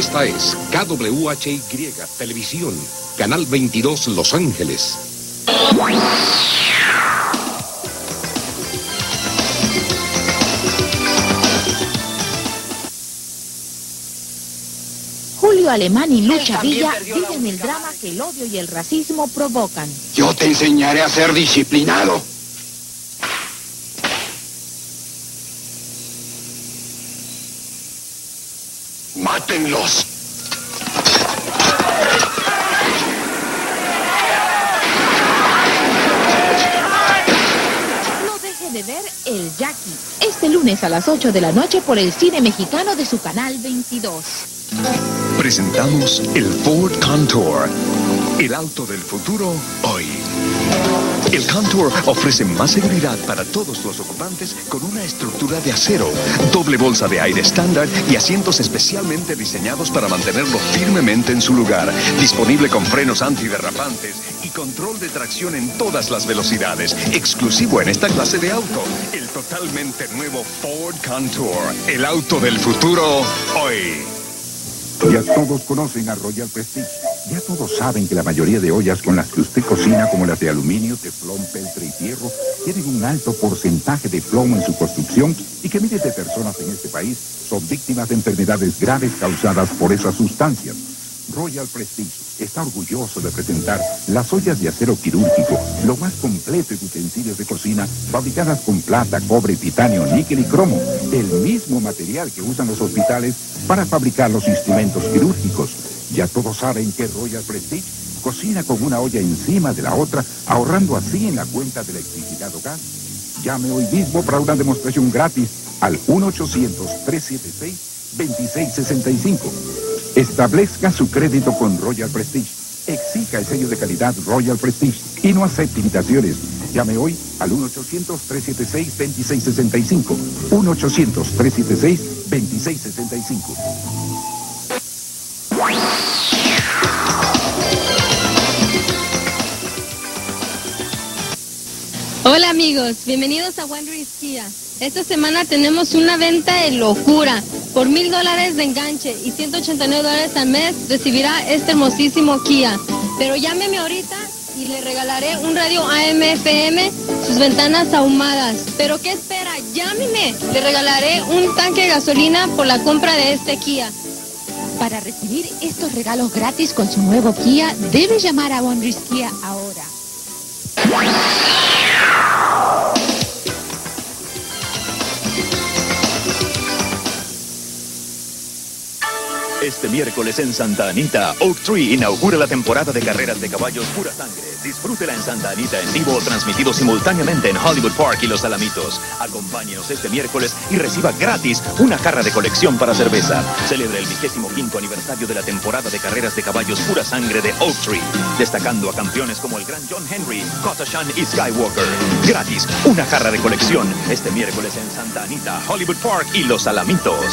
Esta es KWHY Televisión, Canal 22 Los Ángeles. Julio Alemán y Lucha Villa viven el drama que el odio y el racismo provocan. Yo te enseñaré a ser disciplinado. ¡Mátenlos! No deje de ver El Jackie, este lunes a las 8 de la noche por el cine mexicano de su canal 22. Presentamos el Ford Contour, el auto del futuro hoy. El Contour ofrece más seguridad para todos los ocupantes con una estructura de acero, doble bolsa de aire estándar y asientos especialmente diseñados para mantenerlo firmemente en su lugar. Disponible con frenos antiderrapantes y control de tracción en todas las velocidades. Exclusivo en esta clase de auto. El totalmente nuevo Ford Contour, el auto del futuro hoy. Ya todos conocen a Royal Prestige. Ya todos saben que la mayoría de ollas con las que usted cocina, como las de aluminio, teflón, peltre y hierro, tienen un alto porcentaje de plomo en su construcción y que miles de personas en este país son víctimas de enfermedades graves causadas por esas sustancias. Royal Prestige está orgulloso de presentar las ollas de acero quirúrgico, lo más completo en utensilios de cocina, fabricadas con plata, cobre, titanio, níquel y cromo, el mismo material que usan los hospitales para fabricar los instrumentos quirúrgicos. Ya todos saben que Royal Prestige cocina con una olla encima de la otra, ahorrando así en la cuenta de electricidad o gas. Llame hoy mismo para una demostración gratis al 1-800-376-2665. Establezca su crédito con Royal Prestige. Exija el sello de calidad Royal Prestige y no acepte imitaciones. Llame hoy al 1-800-376-2665. 1-800-376-2665. Hola amigos, bienvenidos a Wandering Kia. Esta semana tenemos una venta de locura. Por mil dólares de enganche y 189 dólares al mes recibirá este hermosísimo Kia. Pero llámeme ahorita y le regalaré un radio AM-FM, sus ventanas ahumadas. ¿Pero qué espera? Llámeme. Le regalaré un tanque de gasolina por la compra de este Kia. Para recibir estos regalos gratis con su nuevo Kia, debe llamar a Bonris Kia ahora. Este miércoles en Santa Anita, Oak Tree inaugura la temporada de carreras de caballos pura sangre. Disfrútela en Santa Anita en vivo transmitido simultáneamente en Hollywood Park y Los Alamitos. Acompáñenos este miércoles y reciba gratis una jarra de colección para cerveza. Celebra el vigésimo quinto aniversario de la temporada de carreras de caballos pura sangre de Oak Tree, destacando a campeones como el gran John Henry, Kotashan y Skywalker. Gratis, una jarra de colección este miércoles en Santa Anita, Hollywood Park y Los Alamitos.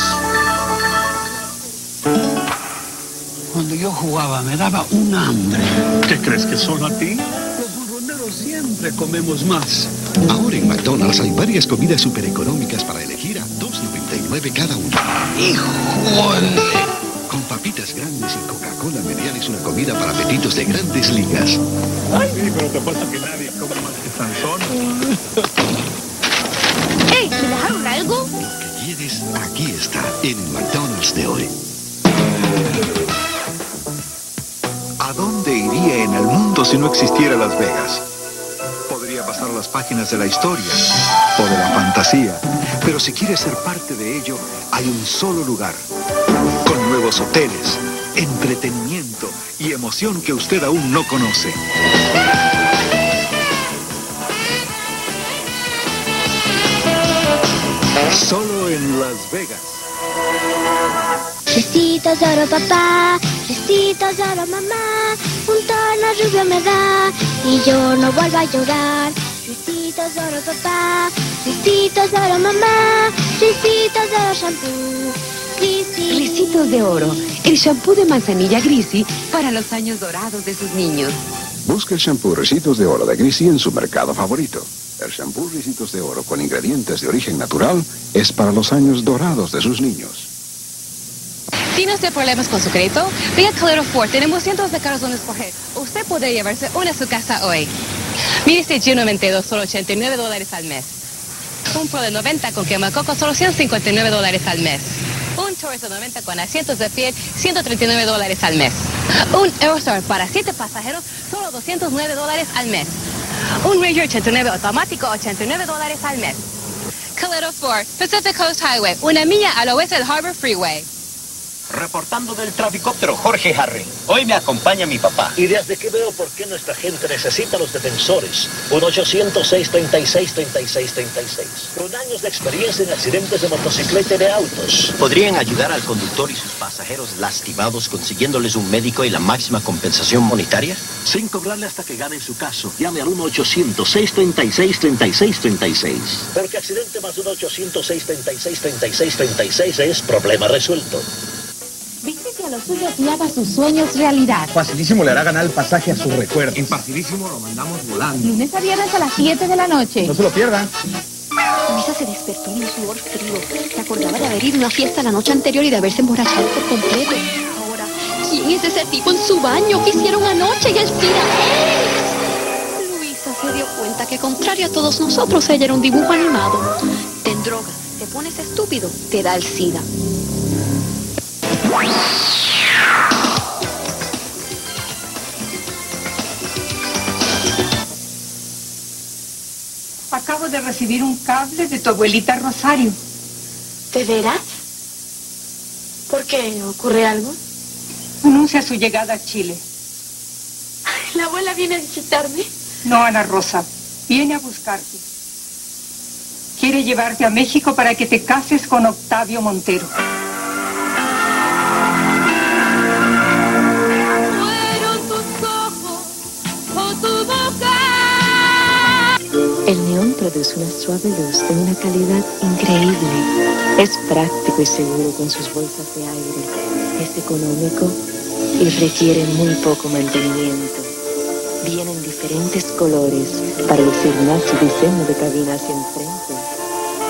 Cuando yo jugaba me daba un hambre. ¿Qué crees que son a ti? Los burroneros siempre comemos más. Ahora en McDonald's hay varias comidas super económicas para elegir a 2.99 cada una. ¡Híjole! Con papitas grandes y Coca-Cola medianes, una comida para apetitos de grandes ligas. Ay, sí, pero te pasa que nadie come más que Sansón. ¡Ey! ¿Me dejaron algo? Lo que quieres, aquí está, en el McDonald's de hoy. Dónde iría en el mundo si no existiera Las Vegas? Podría pasar las páginas de la historia o de la fantasía, pero si quiere ser parte de ello, hay un solo lugar, con nuevos hoteles, entretenimiento y emoción que usted aún no conoce. Solo en Las Vegas. Besitos de oro papá, besitos de oro mamá, un tono rubio me da y yo no vuelvo a llorar. Besitos de oro papá, besitos de oro mamá, besitos de oro shampoo. Grisi. Risitos de oro, el shampoo de manzanilla Grisi para los años dorados de sus niños. Busque el shampoo Ricitos de Oro de Grisi en su mercado favorito. El shampoo Ricitos de Oro con ingredientes de origen natural es para los años dorados de sus niños. ¿Tiene usted problemas con su crédito? Venga Calero Ford, tenemos cientos de carros donde escoger. Usted podría llevarse una a su casa hoy. Mire este G92, solo 89 dólares al mes. Un Pro de 90 con quemacoco, solo 159 dólares al mes. Un Taurus de 90 con asientos de piel, 139 dólares al mes. Un Eurostar para 7 pasajeros, solo 209 dólares al mes. Un Ranger 89 automático, 89 dólares al mes. Calero Ford, Pacific Coast Highway, una milla al oeste del Harbor Freeway. Reportando del traficóptero Jorge Harry. Hoy me acompaña mi papá. Y desde que veo por qué nuestra gente necesita los defensores. Un 806-36-36-36. Con años de experiencia en accidentes de motocicleta y de autos. Podrían ayudar al conductor y sus pasajeros lastimados consiguiéndoles un médico y la máxima compensación monetaria. Sin cobrarle hasta que gane su caso. Llame al 1-800-636-3636. Porque accidente más 1-800-636-3636 es problema resuelto. A los suyos y haga sus sueños realidad. Facilísimo le hará ganar el pasaje a su recuerdo. En Facilísimo lo mandamos volando. Lunes a viernes a las 7 de la noche. No se lo pierdan. Luisa se despertó en un sudor frío. Se acordaba de haber ido a una fiesta la noche anterior y de haberse emborrachado por completo. Ahora, ¿quién es ese tipo en su baño? ¿Qué hicieron anoche? Y el SIDA. Luisa se dio cuenta que, contrario a todos nosotros, ella era un dibujo animado. Te drogas, te pones estúpido, te da el SIDA. Acabo de recibir un cable de tu abuelita Rosario. ¿De veras? ¿Por qué? ¿Ocurre algo? Anuncia su llegada a Chile. ¿La abuela viene a visitarme? No, Ana Rosa. Viene a buscarte. Quiere llevarte a México para que te cases con Octavio Montero. El neón produce una suave luz de una calidad increíble. Es práctico y seguro con sus bolsas de aire. Es económico y requiere muy poco mantenimiento. Viene en diferentes colores para más su diseño de cabina hacia enfrente.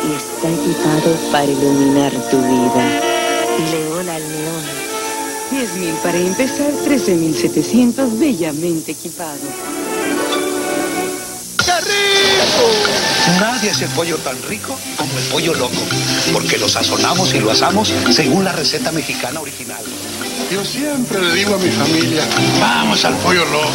Y está equipado para iluminar tu vida. Leola al neón. 10.000 para empezar, 13.700 bellamente equipado. Nadie hace pollo tan rico como el pollo loco, porque lo sazonamos y lo asamos según la receta mexicana original. Yo siempre le digo a mi familia, vamos al pollo loco.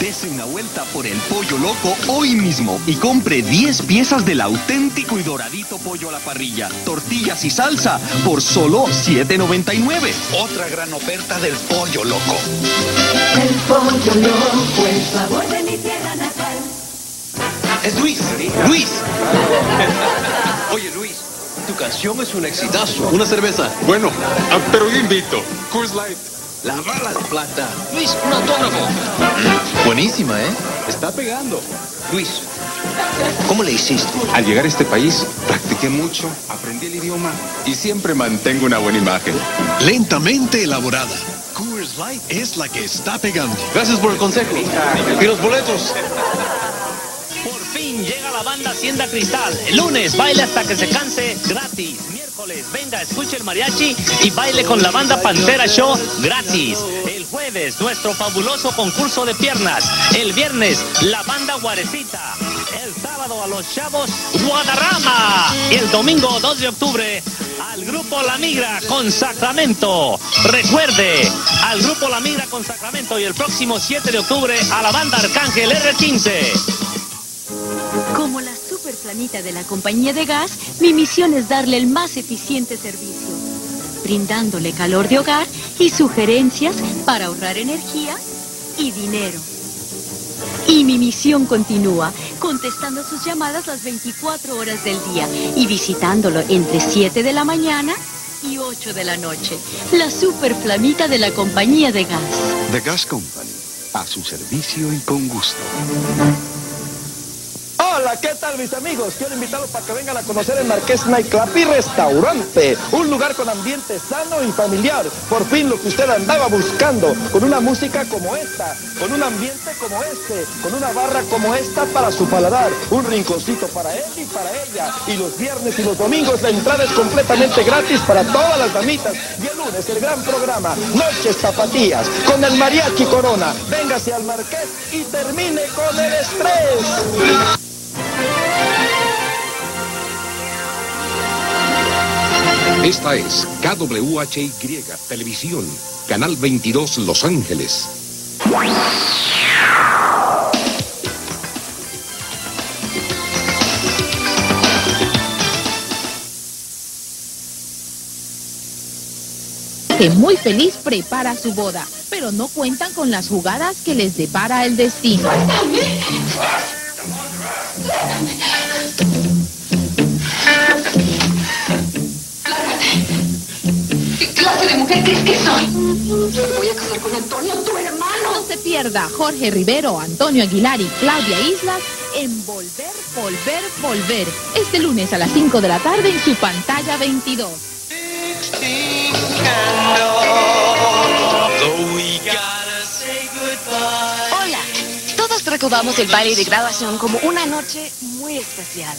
Dese una vuelta por el pollo loco hoy mismo y compre 10 piezas del auténtico y doradito pollo a la parrilla, tortillas y salsa por solo $7.99. Otra gran oferta del pollo loco. El pollo loco, el sabor de mi tierra natal. Es Luis. Luis. Oye, Luis, tu canción es un exitazo. Una cerveza. Bueno, ah, pero yo invito. Coors Light. La bala de plata. Luis, un autógrafo. Buenísima, ¿eh? Está pegando. Luis, ¿cómo le hiciste? Al llegar a este país, practiqué mucho, aprendí el idioma y siempre mantengo una buena imagen. Lentamente elaborada. Coors Light es la que está pegando. Gracias por el consejo. ¿Y los boletos? Llega la banda Hacienda Cristal. El lunes baile hasta que se canse gratis. Miércoles venga, escuche el mariachi y baile con la banda Pantera Show gratis. El jueves nuestro fabuloso concurso de piernas. El viernes la banda Guarecita. El sábado a los chavos Guadarrama. Y el domingo 2 de octubre al grupo La Migra con Sacramento. Recuerde, al grupo La Migra con Sacramento y el próximo 7 de octubre a la banda Arcángel R15. Como la super flamita de la compañía de gas, mi misión es darle el más eficiente servicio, brindándole calor de hogar y sugerencias para ahorrar energía y dinero. Y mi misión continúa, contestando sus llamadas las 24 horas del día y visitándolo entre 7 de la mañana y 8 de la noche. La super flamita de la compañía de gas. The Gas Company. A su servicio y con gusto. Hola, ¿qué tal mis amigos? Quiero invitarlos para que vengan a conocer el Marqués Nightclub y Restaurante. Un lugar con ambiente sano y familiar. Por fin lo que usted andaba buscando. Con una música como esta, con un ambiente como este, con una barra como esta para su paladar. Un rinconcito para él y para ella. Y los viernes y los domingos la entrada es completamente gratis para todas las damitas. Y el lunes el gran programa, Noches Zapatillas, con el Mariachi Corona. Véngase al Marqués y termine con el estrés. Esta es KWHY Televisión, Canal 22 Los Ángeles. Que muy feliz prepara su boda, pero no cuentan con las jugadas que les depara el destino. Mujer crees que soy? Me voy a casar con Antonio, tu hermano. No se pierda Jorge Rivero, Antonio Aguilar y Claudia Islas en Volver, Volver, Volver. Este lunes a las 5 de la tarde en su pantalla 22. Recordamos el baile de graduación como una noche muy especial.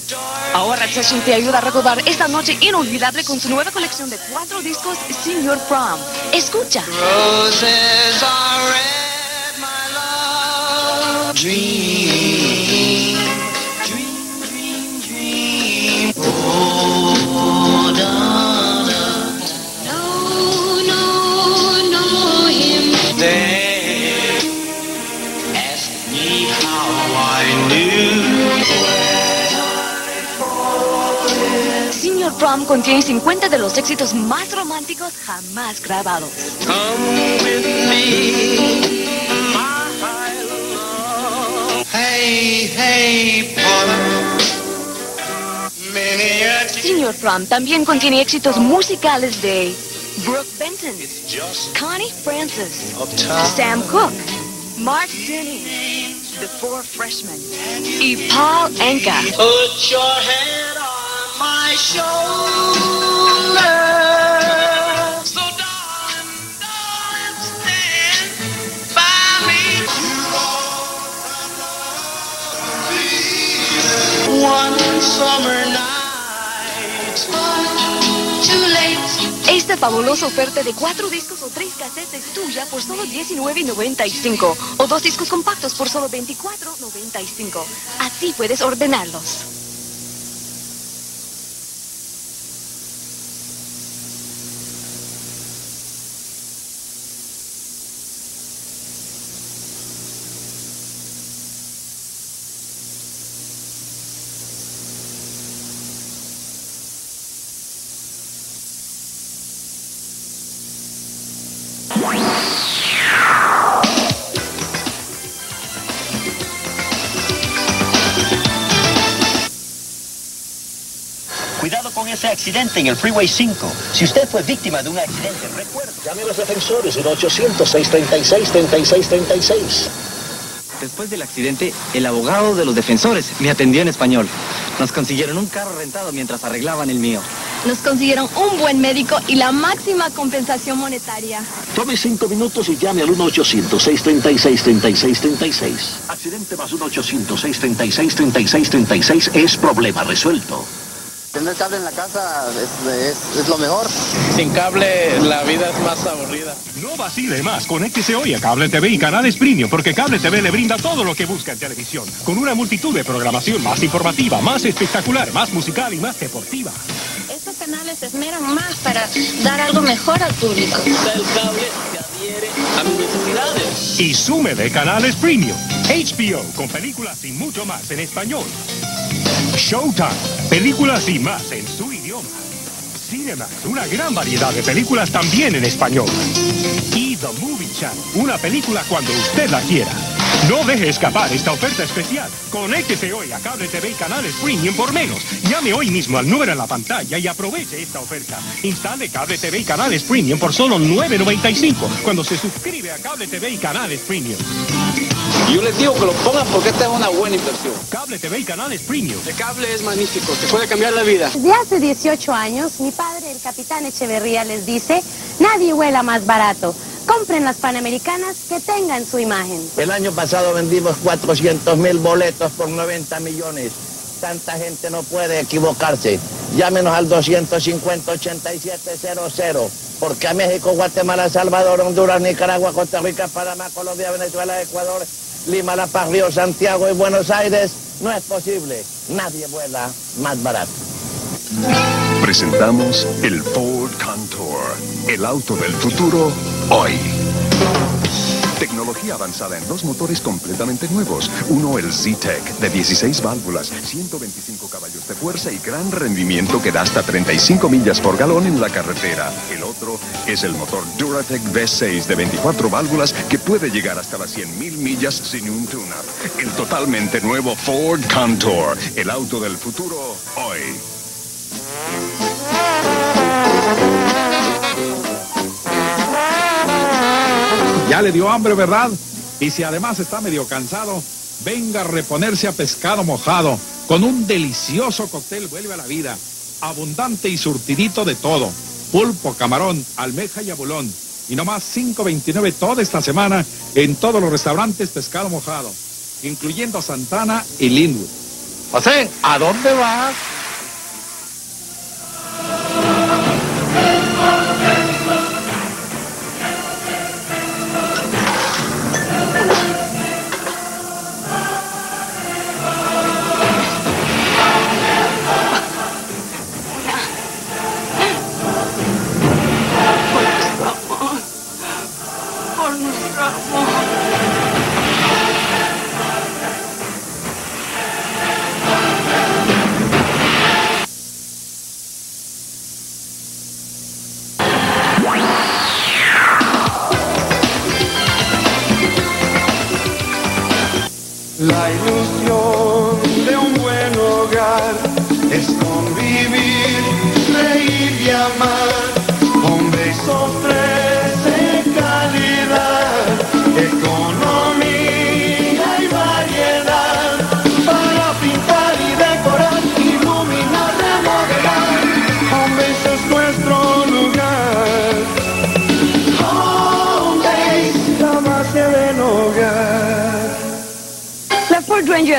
Ahora Session te ayuda a recordar esta noche inolvidable con su nueva colección de cuatro discos Senior Prom. Escucha. Roses are red, my love. Dream, contiene 50 de los éxitos más románticos jamás grabados. Come with me, my. Hey, hey, Senior Prom también contiene éxitos musicales de Brooke Benton, Connie Francis, Sam Cooke, Mark Denny, The Four Freshmen y Paul Anka. Put your head on my shoulder. Esta fabulosa oferta de cuatro discos o tres cassettes es tuya por solo $19.95 o dos discos compactos por solo $24.95. Así puedes ordenarlos. Ese accidente en el Freeway 5. Si usted fue víctima de un accidente, recuerde. Llame a los defensores, 1-800-636-3636. Después del accidente, el abogado de los defensores me atendió en español. Nos consiguieron un carro rentado mientras arreglaban el mío. Nos consiguieron un buen médico y la máxima compensación monetaria. Tome cinco minutos y llame al 1-800-636-3636. Accidente más 1-800-636-3636 es problema resuelto. Tener cable en la casa es, es- es lo mejor. Sin cable la vida es más aburrida. No vacile más, conéctese hoy a Cable TV y Canales Premium, porque Cable TV le brinda todo lo que busca en televisión, con una multitud de programación más informativa, más espectacular, más musical y más deportiva. Estos canales se esmeran más para dar algo mejor al público. El cable se adhiere a mis necesidades. Y súmele Canales Premium, HBO, con películas y mucho más en español. Showtime, películas y más en su idioma. Cinemax, una gran variedad de películas también en español. Y The Movie Channel, una película cuando usted la quiera. No deje escapar esta oferta especial. Conéctese hoy a Cable TV y Canales Premium por menos. Llame hoy mismo al número en la pantalla y aproveche esta oferta. Instale Cable TV y Canales Premium por solo $9.95 cuando se suscribe a Cable TV y Canales Premium. Yo les digo que lo pongan porque esta es una buena inversión. Cable TV y Canales Premium. El cable es magnífico, te puede cambiar la vida. Desde hace 18 años, mi padre, el capitán Echeverría, les dice, nadie vuela más barato. Compren las Panamericanas que tengan su imagen. El año pasado vendimos 400 mil boletos por 90 millones. Tanta gente no puede equivocarse. Llámenos al 250-8700, porque a México, Guatemala, Salvador, Honduras, Nicaragua, Costa Rica, Panamá, Colombia, Venezuela, Ecuador, Lima, La Paz, Río, Santiago y Buenos Aires no es posible. Nadie vuela más barato. Presentamos el Ford Contour, el auto del futuro hoy. Tecnología avanzada en dos motores completamente nuevos. Uno el Z-Tech de 16 válvulas, 125 caballos de fuerza y gran rendimiento que da hasta 35 millas por galón en la carretera. El otro es el motor Duratec V6 de 24 válvulas que puede llegar hasta las 100 mil millas sin un tune-up. El totalmente nuevo Ford Contour, el auto del futuro hoy. Ya le dio hambre, ¿verdad? Y si además está medio cansado, venga a reponerse a pescado mojado con un delicioso cóctel vuelve a la vida, abundante y surtidito de todo. Pulpo, camarón, almeja y abulón. Y nomás 5.29 toda esta semana en todos los restaurantes pescado mojado, incluyendo Santana y Linwood. José, ¿a dónde vas? La ilusión de un buen hogar es convivir, reír y amar. Home Base ofrece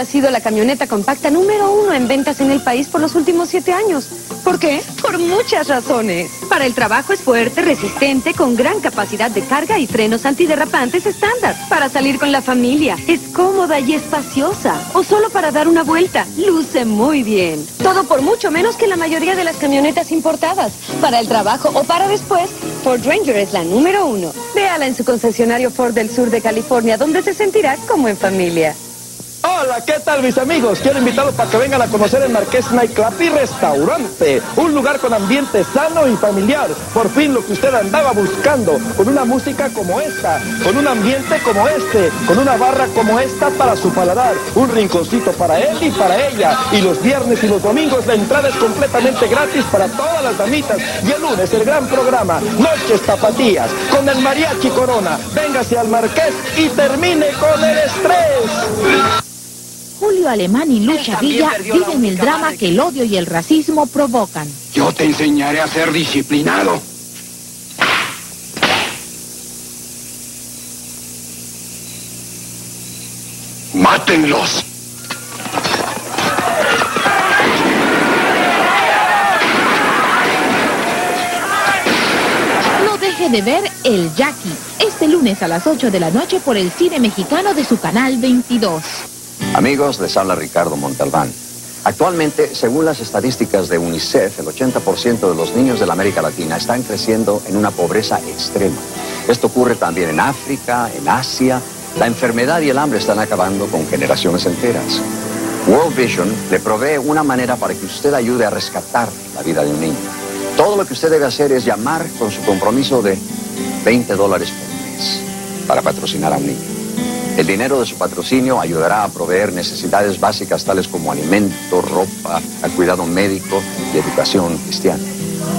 ha sido la camioneta compacta número uno en ventas en el país por los últimos siete años. ¿Por qué? Por muchas razones. Para el trabajo es fuerte, resistente, con gran capacidad de carga y frenos antiderrapantes estándar. Para salir con la familia, es cómoda y espaciosa. O solo para dar una vuelta, luce muy bien. Todo por mucho menos que la mayoría de las camionetas importadas. Para el trabajo o para después, Ford Ranger es la número uno. Véala en su concesionario Ford del sur de California, donde se sentirá como en familia. Hola, ¿qué tal mis amigos? Quiero invitarlos para que vengan a conocer el Marqués Nightclub y Restaurante. Un lugar con ambiente sano y familiar. Por fin lo que usted andaba buscando. Con una música como esta. Con un ambiente como este. Con una barra como esta para su paladar. Un rinconcito para él y para ella. Y los viernes y los domingos la entrada es completamente gratis para todas las damitas. Y el lunes el gran programa. Noches Tapatías. Con el Mariachi Corona. Véngase al Marqués y termine con el estrés. Julio Alemán y Lucha Villa viven el drama que el odio y el racismo provocan. Yo te enseñaré a ser disciplinado. ¡Mátenlos! No deje de ver El Jackie, este lunes a las 8 de la noche por el cine mexicano de su canal 22. Amigos, les habla Ricardo Montalbán. Actualmente, según las estadísticas de UNICEF, el 80% de los niños de la América Latina están creciendo en una pobreza extrema. Esto ocurre también en África, en Asia. La enfermedad y el hambre están acabando con generaciones enteras. World Vision le provee una manera para que usted ayude a rescatar la vida de un niño. Todo lo que usted debe hacer es llamar con su compromiso de 20 dólares por mes para patrocinar a un niño. El dinero de su patrocinio ayudará a proveer necesidades básicas tales como alimento, ropa, cuidado médico y educación cristiana.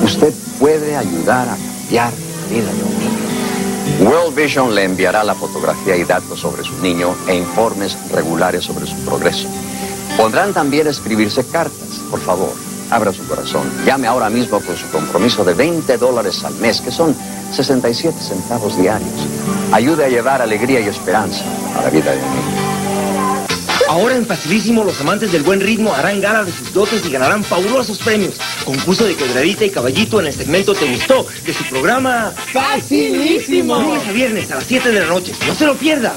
Usted puede ayudar a cambiar la vida de un niño. World Vision le enviará la fotografía y datos sobre su niño e informes regulares sobre su progreso. Podrán también escribirse cartas, por favor. Abra su corazón. Llame ahora mismo con su compromiso de 20 dólares al mes, que son 67 centavos diarios. Ayude a llevar alegría y esperanza a la vida de un niño. Ahora en Facilísimo, los amantes del buen ritmo harán gala de sus dotes y ganarán fabulosos premios. Concurso de quebradita y caballito en el segmento Te Gustó de su programa Facilísimo. Lunes a viernes a las 7 de la noche. No se lo pierda.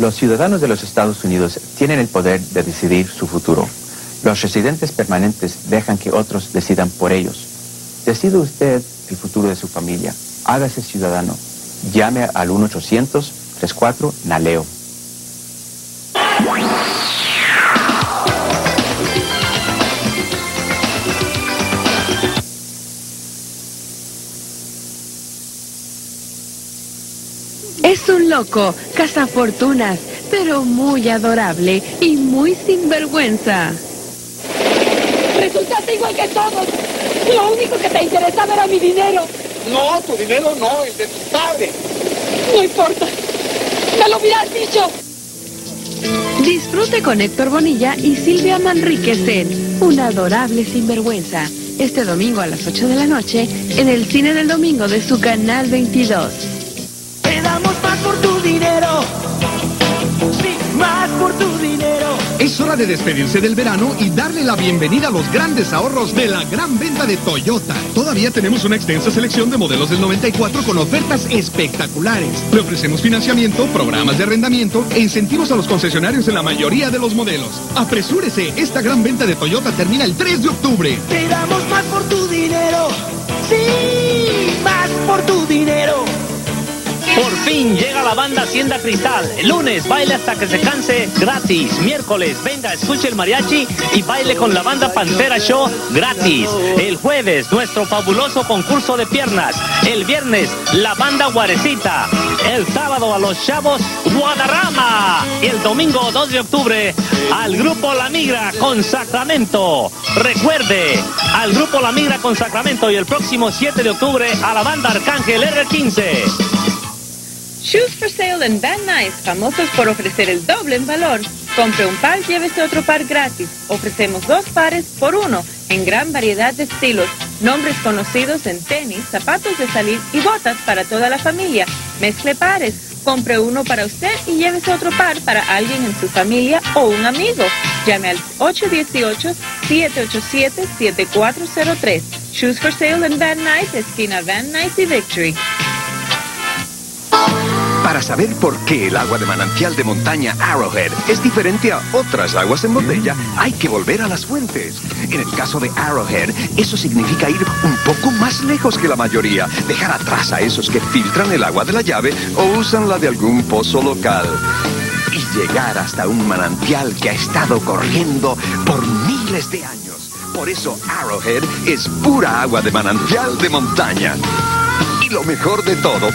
Los ciudadanos de los Estados Unidos tienen el poder de decidir su futuro. Los residentes permanentes dejan que otros decidan por ellos. Decide usted el futuro de su familia. Hágase ciudadano. Llame al 1-800-34-NALEO. Es un loco, cazafortunas, pero muy adorable y muy sinvergüenza. Resultaste igual que todos. Lo único que te interesaba era mi dinero. No, tu dinero no, el de tu padre. No importa. Me lo hubieras dicho. Disfrute con Héctor Bonilla y Silvia Manríquez en Un adorable sinvergüenza. Este domingo a las 8 de la noche en el cine del domingo de su canal 22. Te damos más por tu dinero. Sí, más por tu dinero. Es hora de despedirse del verano y darle la bienvenida a los grandes ahorros de la gran venta de Toyota. Todavía tenemos una extensa selección de modelos del 94 con ofertas espectaculares. Le ofrecemos financiamiento, programas de arrendamiento e incentivos a los concesionarios en la mayoría de los modelos. Apresúrese, esta gran venta de Toyota termina el 3 de octubre. Te damos más por tu dinero. Sí, más por tu dinero. Por fin llega la banda Hacienda Cristal. El lunes baile hasta que se canse gratis. Miércoles venga, escuche el mariachi y baile con la banda Pantera Show gratis. El jueves nuestro fabuloso concurso de piernas. El viernes la banda Guarecita. El sábado a los chavos Guadarrama. Y el domingo 2 de octubre al grupo La Migra con Sacramento. Recuerde, al grupo La Migra con Sacramento y el próximo 7 de octubre a la banda Arcángel R15. Shoes for Sale en Van Nice, famosos por ofrecer el doble en valor. Compre un par, llévese otro par gratis. Ofrecemos dos pares por uno en gran variedad de estilos. Nombres conocidos en tenis, zapatos de salir y botas para toda la familia. Mezcle pares. Compre uno para usted y llévese otro par para alguien en su familia o un amigo. Llame al 818-787-7403. Shoes for Sale en Van Nuys, esquina Van Nuys y Victory. Para saber por qué el agua de manantial de montaña Arrowhead es diferente a otras aguas en botella, hay que volver a las fuentes. En el caso de Arrowhead, eso significa ir un poco más lejos que la mayoría, dejar atrás a esos que filtran el agua de la llave o usan la de algún pozo local. Y llegar hasta un manantial que ha estado corriendo por miles de años. Por eso Arrowhead es pura agua de manantial de montaña. Y lo mejor de todo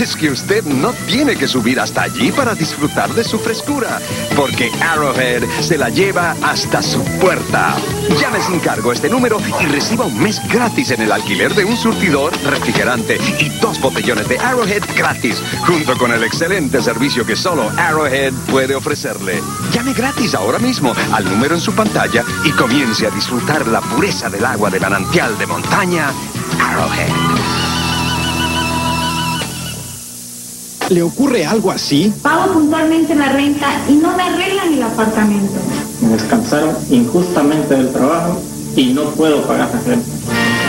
es que usted no tiene que subir hasta allí para disfrutar de su frescura, porque Arrowhead se la lleva hasta su puerta. Llame sin cargo este número y reciba un mes gratis en el alquiler de un surtidor, refrigerante y dos botellones de Arrowhead gratis, junto con el excelente servicio que solo Arrowhead puede ofrecerle. Llame gratis ahora mismo al número en su pantalla y comience a disfrutar la pureza del agua de manantial de montaña Arrowhead. ¿Le ocurre algo así? Pago puntualmente la renta y no me arreglan el apartamento. Me descansaron injustamente del trabajo y no puedo pagar la renta.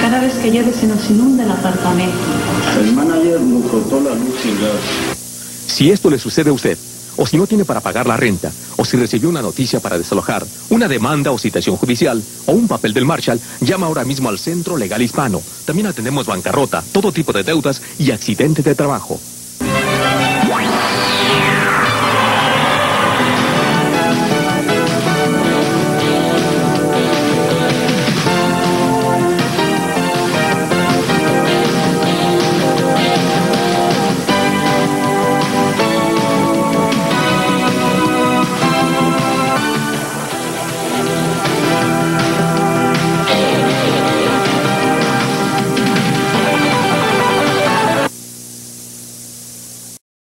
Cada vez que llueve se nos inunda el apartamento. El manager nos cortó la luz y gas. Si esto le sucede a usted, o si no tiene para pagar la renta, o si recibió una noticia para desalojar, una demanda o citación judicial, o un papel del Marshall, llama ahora mismo al Centro Legal Hispano. También atendemos bancarrota, todo tipo de deudas y accidente de trabajo.